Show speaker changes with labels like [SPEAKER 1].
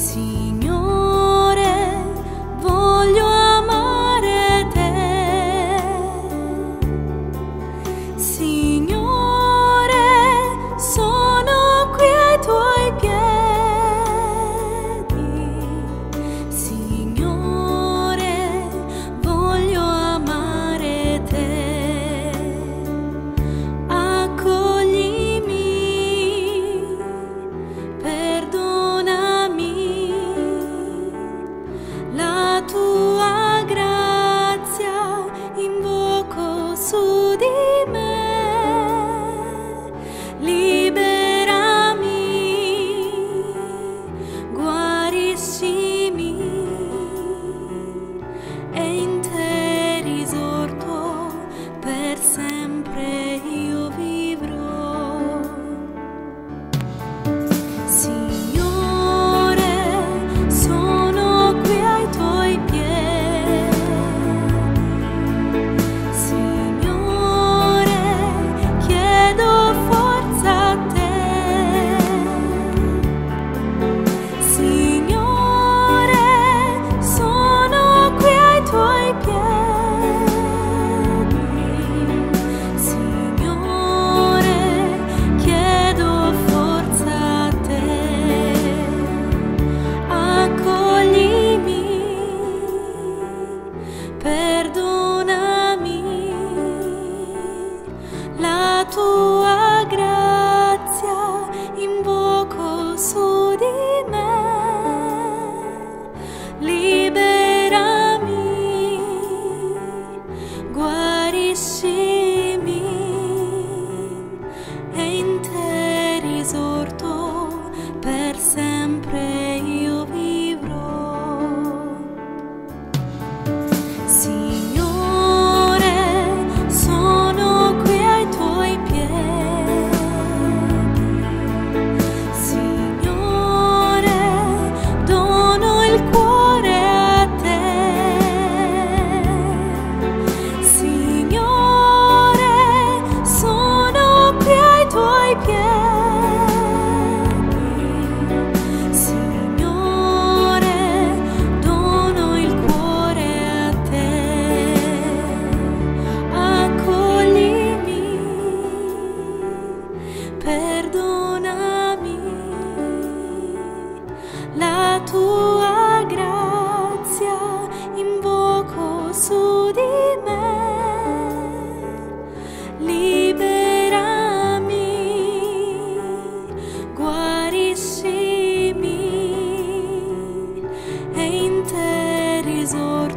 [SPEAKER 1] see la zor